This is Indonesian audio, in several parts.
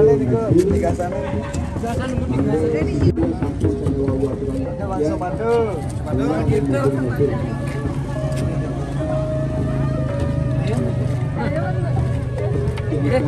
Tiga sana. Langsung. Bantu gitu. Biar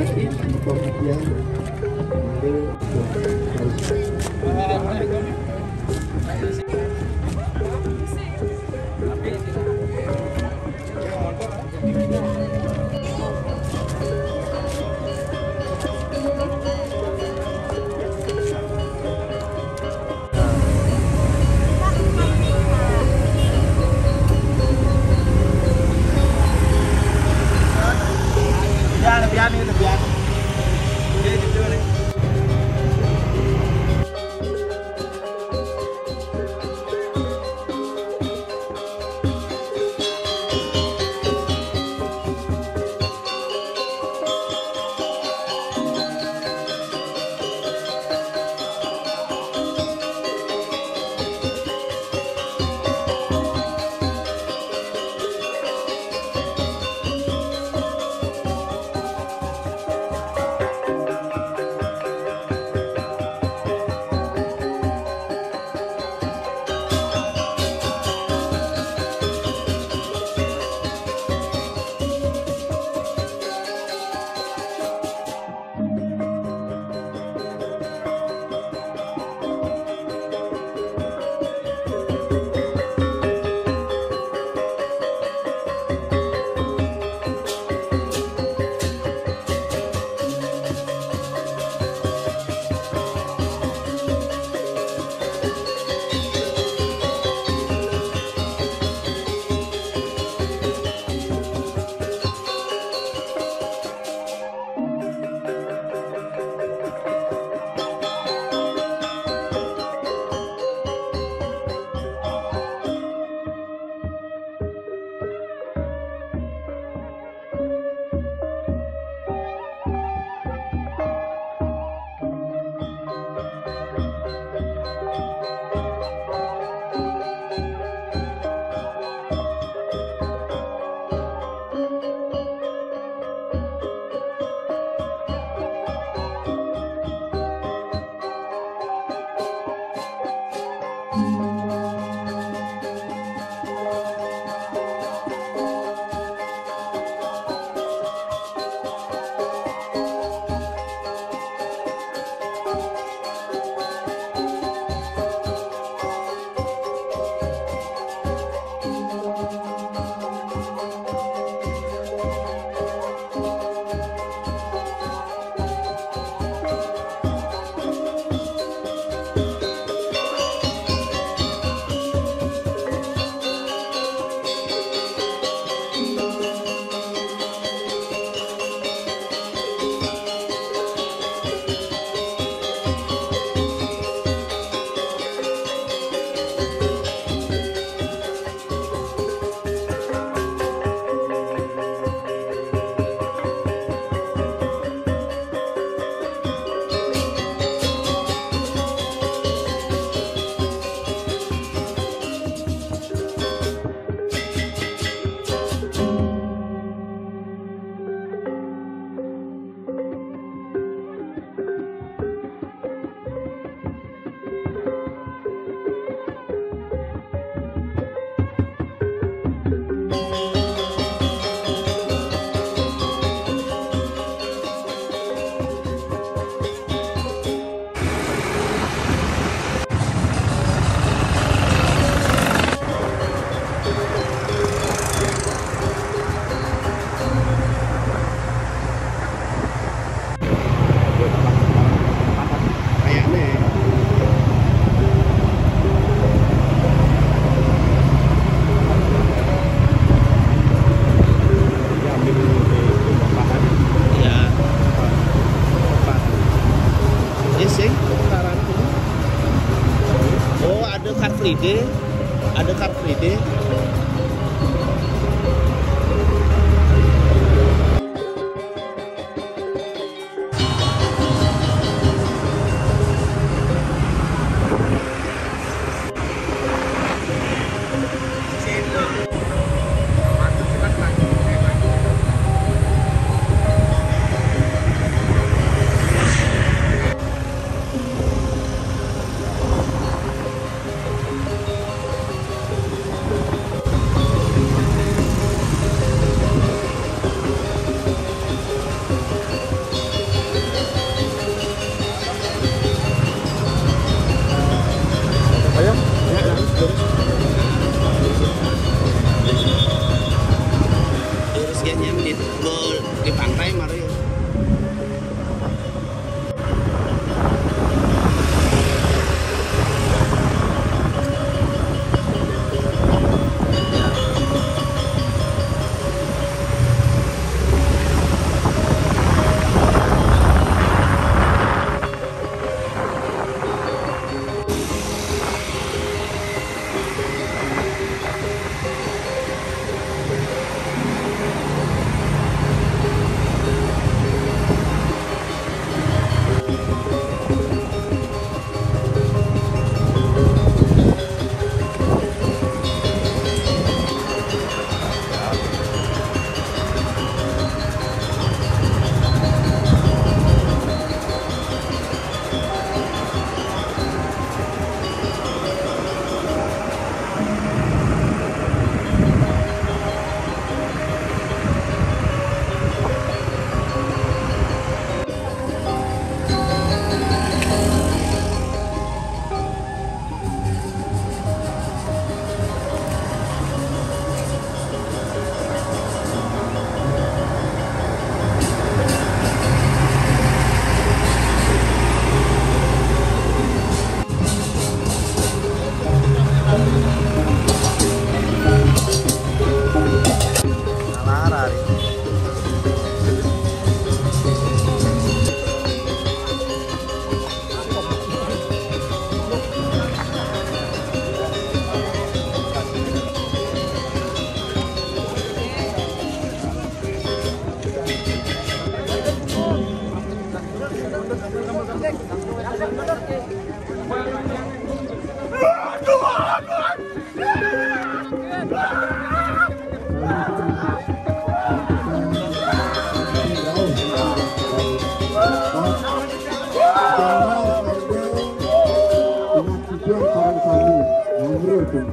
Ayo,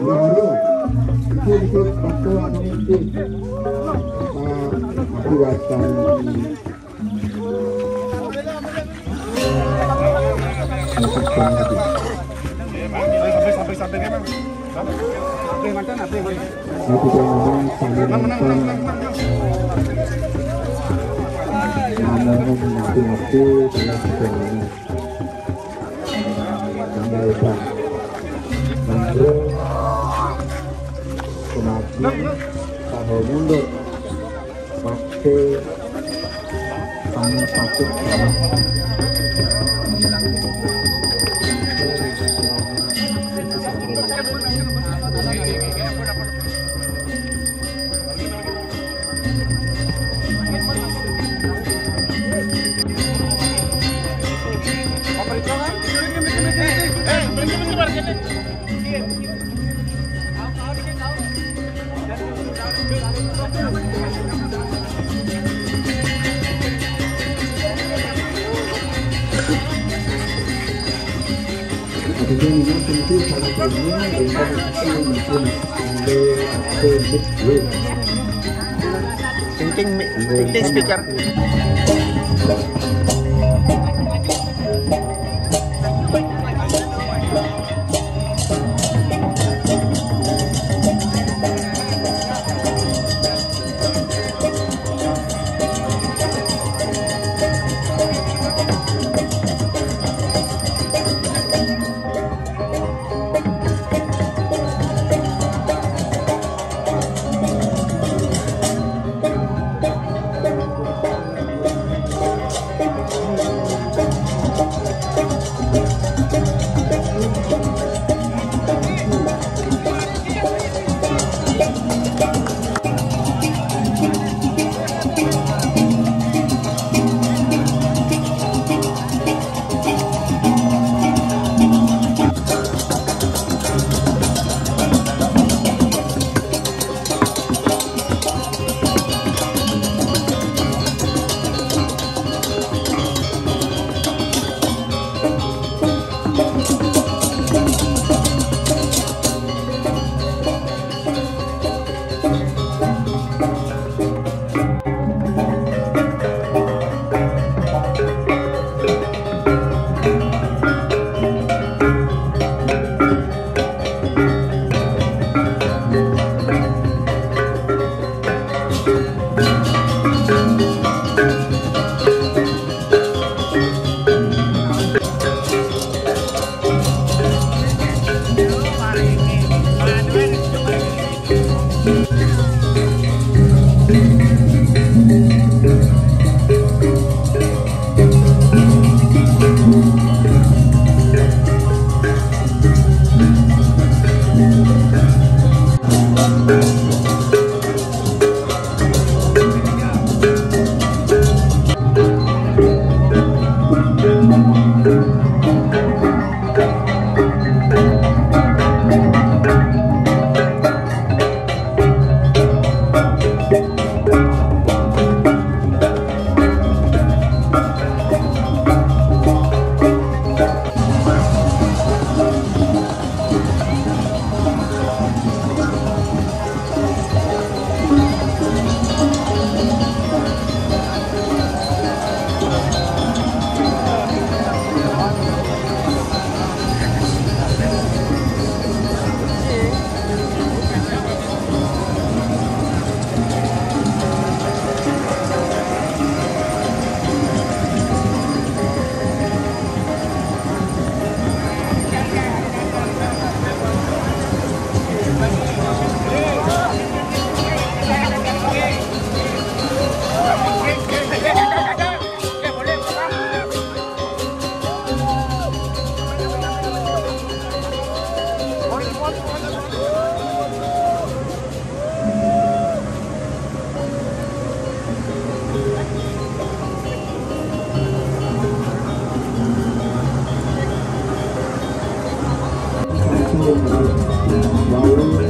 baru untuk bantuan memimpin akibatkan sampai sampai sampai memang sampai mantan apa yang Aku jangan saling nonton Namun mengerti-ngerti dalam perjalanan Sampai lebar Mangrove Kemaki Kemudian ini tentu salah satunya informasi yang mungkin Anda untuk Ting ting ting ting speaker. vào đi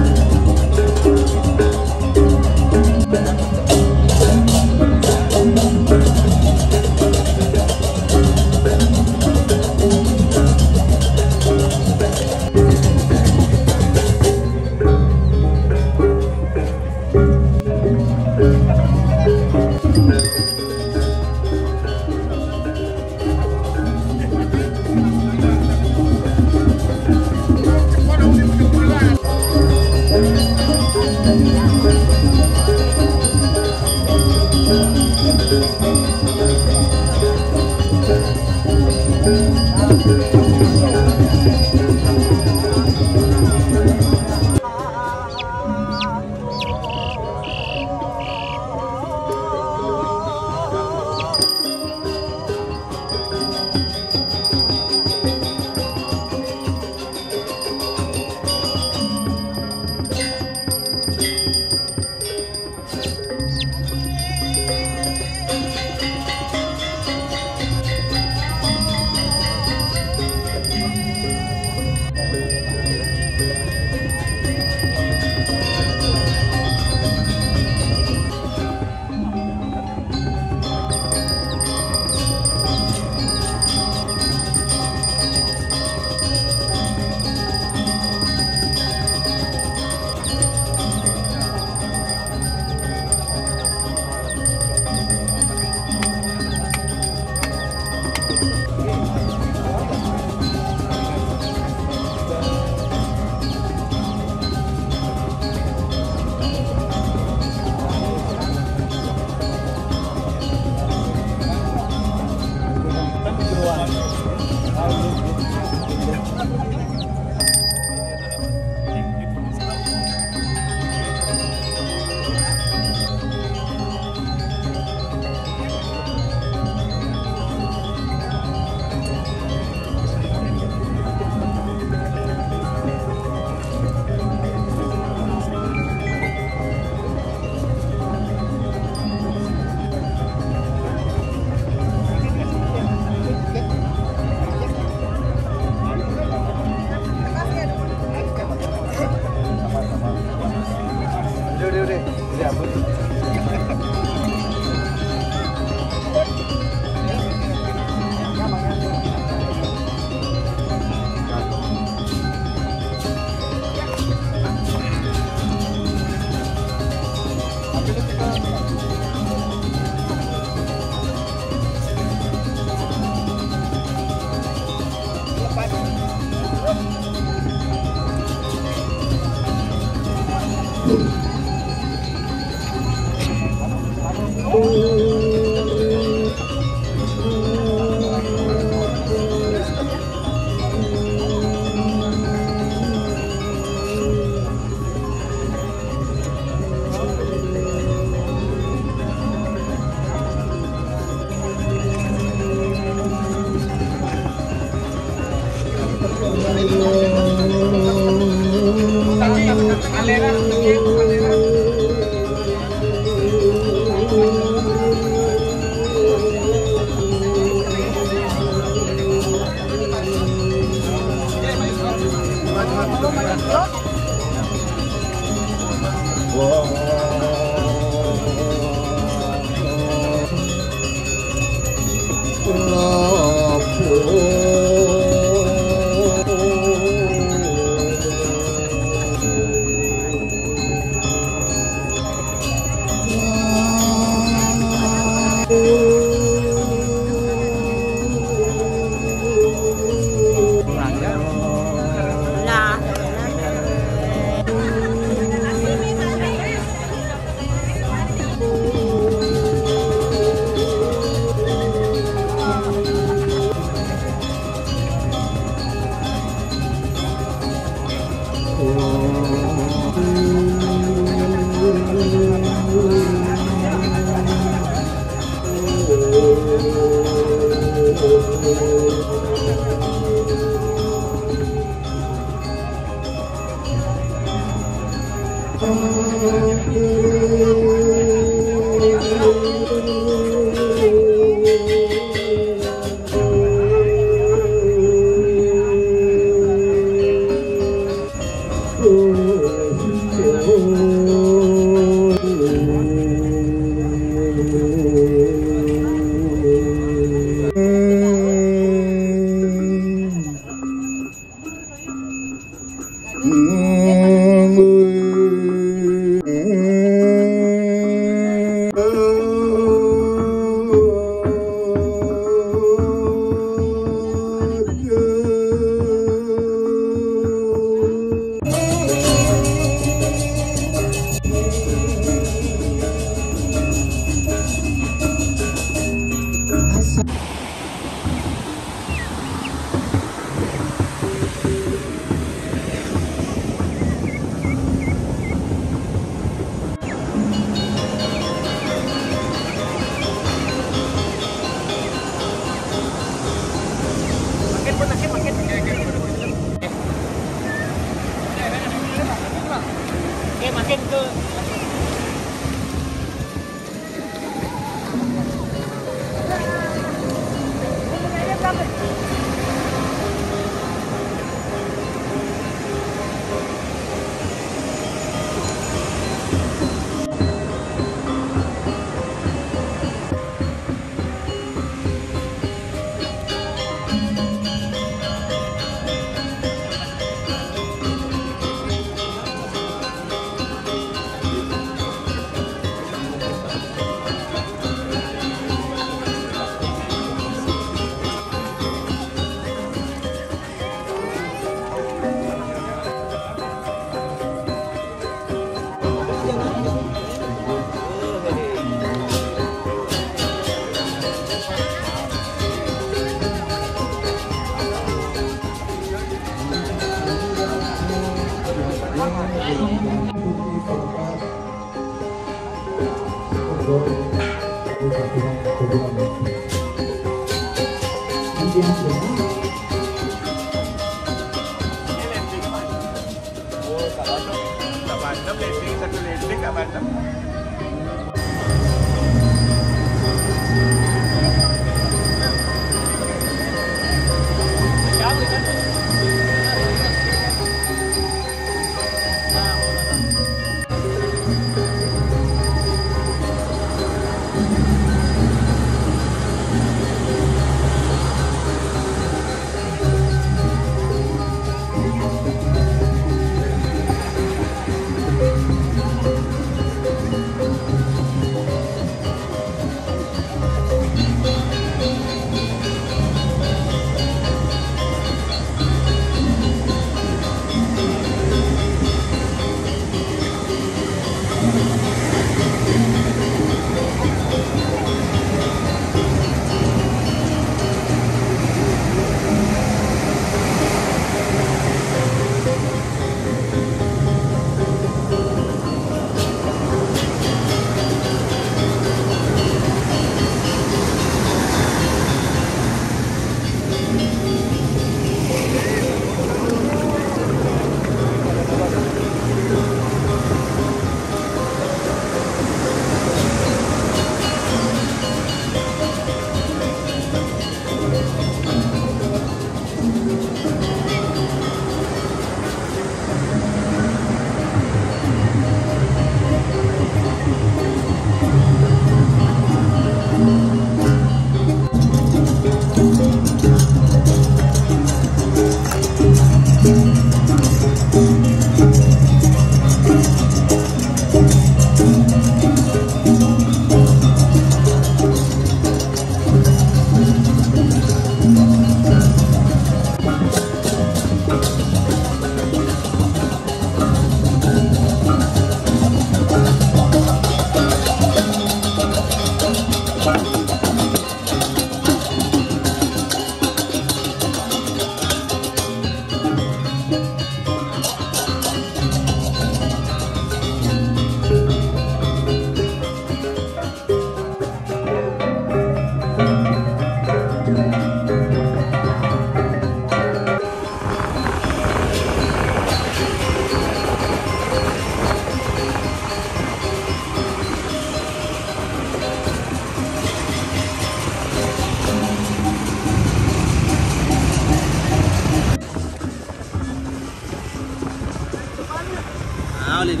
Ah, oleh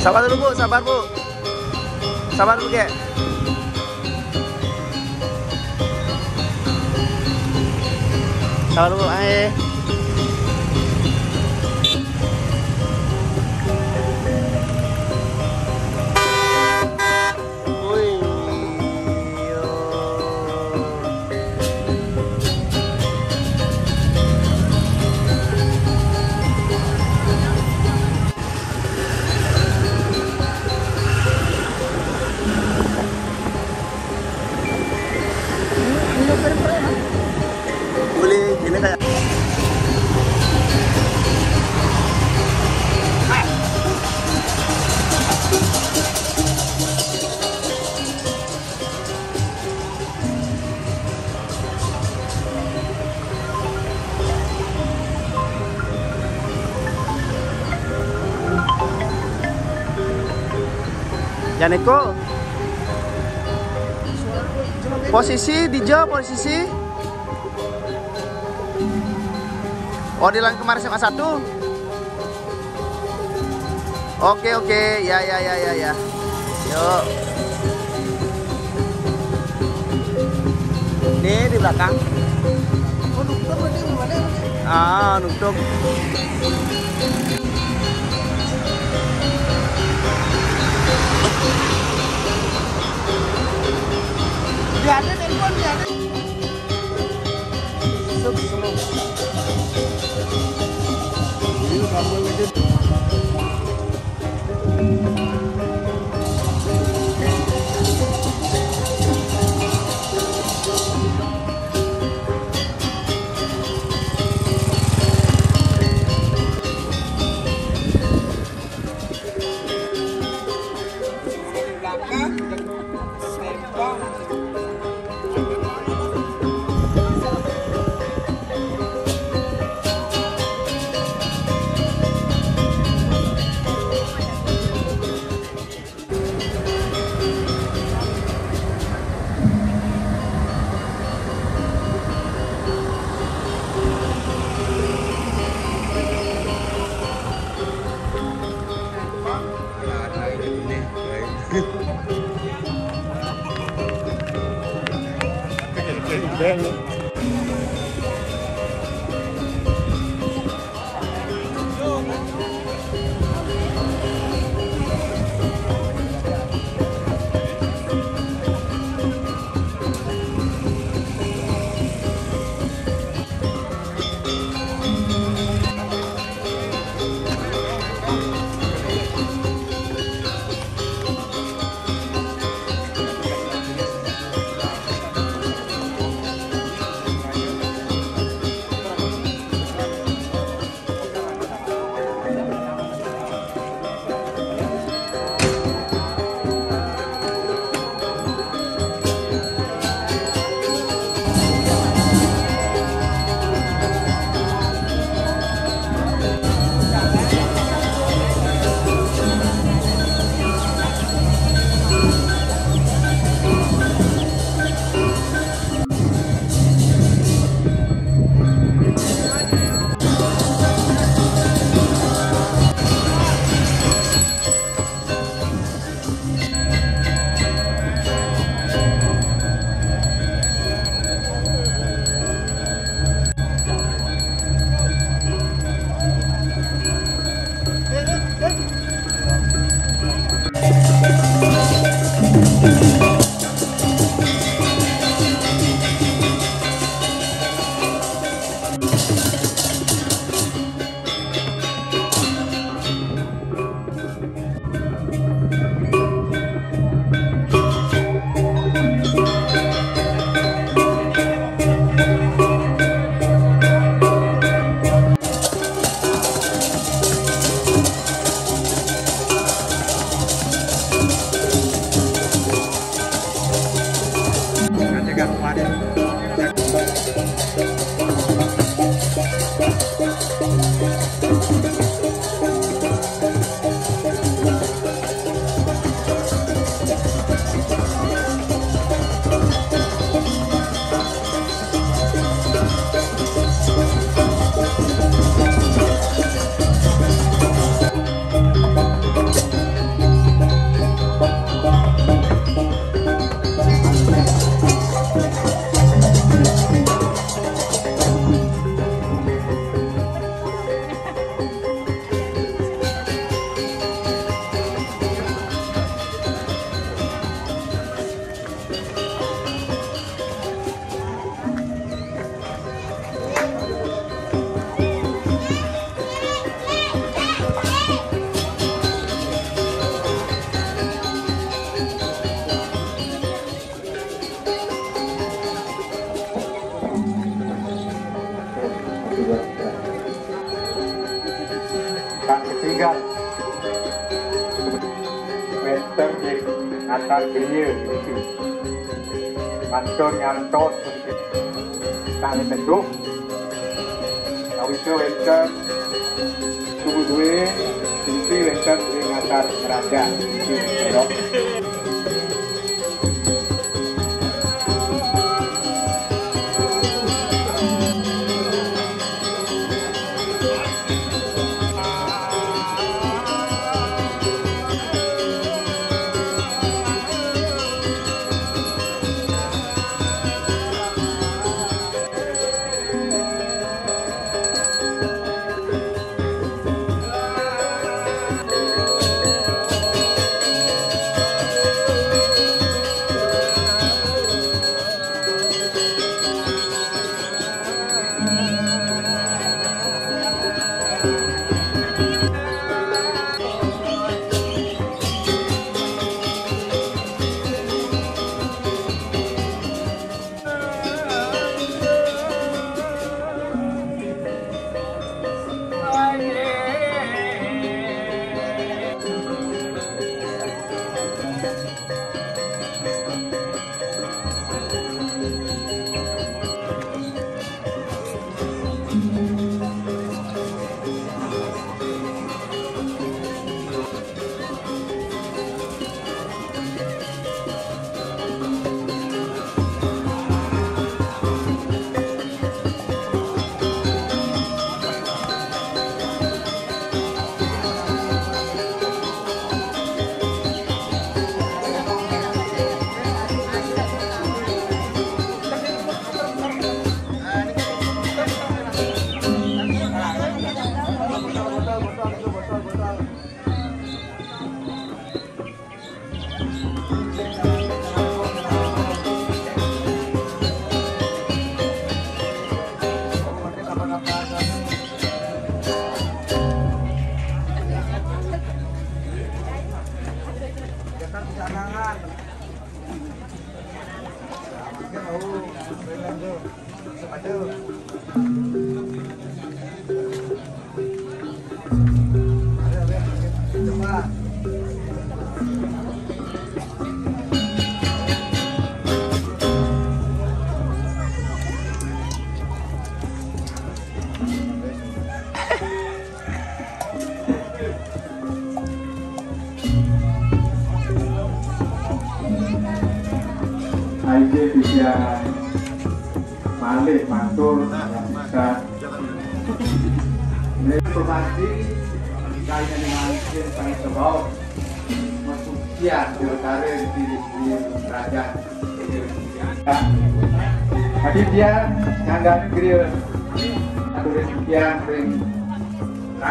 Sabar dulu bu, sabar bu. Sabar dulu kek. Sabar dulu, ayo. Janeko. Posisi di Jo, posisi. Oh, di kemarin SMA 1. Oke, oke. Ya, ya, ya, ya, ya. Yuk. Ini di belakang. Ah, nutup. Yang bilir iki mantun nyantot iki tangi teduh awi ke wetan tubuh duwe sinti wetan duwe ngatar kerajaan iki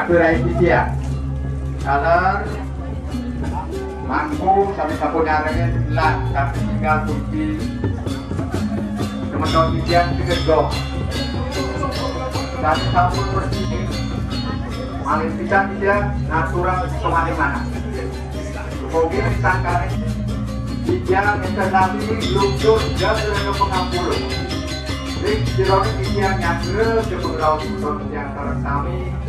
aku raih dia kalau mampu sampai sapu nyaranya lah tapi tinggal kunci. Teman-teman dia digedok dan sapu bersih paling tidak dia natural ke mana-mana mungkin sangkari dia investasi luncur dan dengan pengampul Rik jironi dia nyangre ke beberapa yang tersami